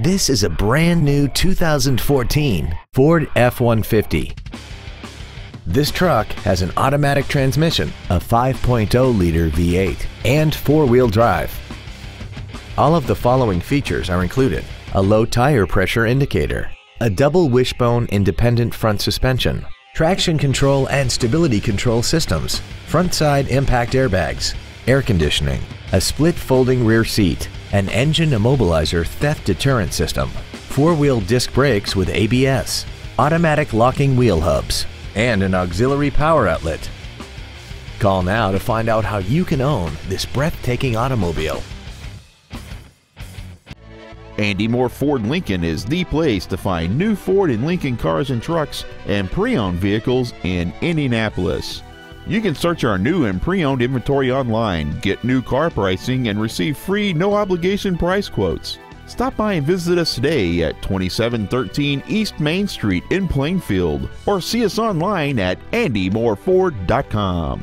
This is a brand new 2014 Ford F-150. This truck has an automatic transmission, a 5.0-liter V8, and four-wheel drive. All of the following features are included. A low tire pressure indicator, a double wishbone independent front suspension, traction control and stability control systems, front side impact airbags, air conditioning, a split folding rear seat, an engine immobilizer theft deterrent system, four-wheel disc brakes with ABS, automatic locking wheel hubs, and an auxiliary power outlet. Call now to find out how you can own this breathtaking automobile. Andy Mohr Ford Lincoln is the place to find new Ford and Lincoln cars and trucks and pre-owned vehicles in Indianapolis. You can search our new and pre-owned inventory online, get new car pricing, and receive free no-obligation price quotes. Stop by and visit us today at 2713 East Main Street in Plainfield or see us online at andymohrford.com.